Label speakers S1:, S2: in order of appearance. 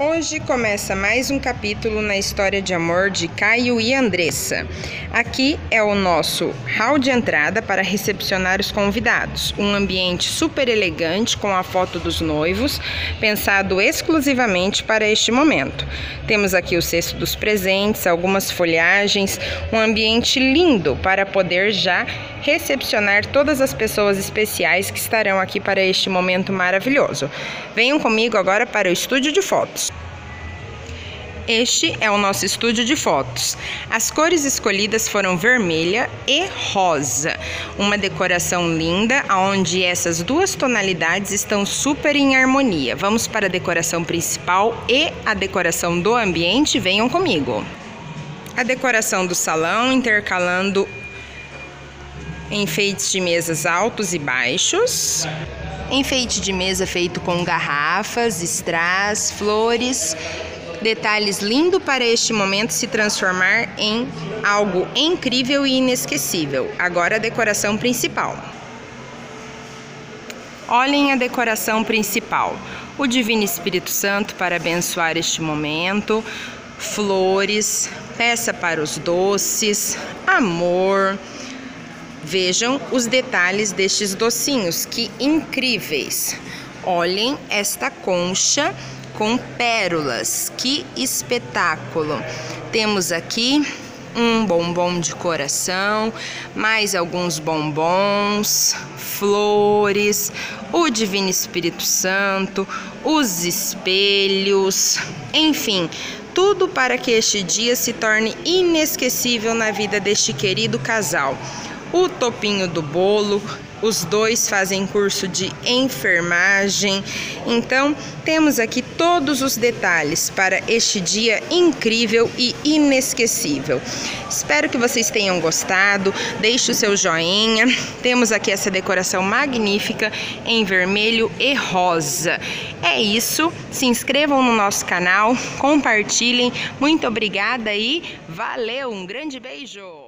S1: Hoje começa mais um capítulo na história de amor de Caio e Andressa. Aqui é o nosso hall de entrada para recepcionar os convidados. Um ambiente super elegante com a foto dos noivos, pensado exclusivamente para este momento. Temos aqui o cesto dos presentes, algumas folhagens, um ambiente lindo para poder já recepcionar todas as pessoas especiais que estarão aqui para este momento maravilhoso. Venham comigo agora para o estúdio de fotos. Este é o nosso estúdio de fotos. As cores escolhidas foram vermelha e rosa. Uma decoração linda, onde essas duas tonalidades estão super em harmonia. Vamos para a decoração principal e a decoração do ambiente. Venham comigo. A decoração do salão intercalando enfeites de mesas altos e baixos. Enfeite de mesa feito com garrafas, strass, flores Detalhes lindo para este momento se transformar em algo incrível e inesquecível. Agora a decoração principal. Olhem a decoração principal. O Divino Espírito Santo para abençoar este momento, flores, peça para os doces, amor. Vejam os detalhes destes docinhos, que incríveis! Olhem esta concha com pérolas. Que espetáculo! Temos aqui um bombom de coração, mais alguns bombons, flores, o Divino Espírito Santo, os espelhos, enfim, tudo para que este dia se torne inesquecível na vida deste querido casal. O topinho do bolo, os dois fazem curso de enfermagem. Então, temos aqui todos os detalhes para este dia incrível e inesquecível. Espero que vocês tenham gostado. Deixe o seu joinha. Temos aqui essa decoração magnífica em vermelho e rosa. É isso. Se inscrevam no nosso canal, compartilhem. Muito obrigada e valeu. Um grande beijo.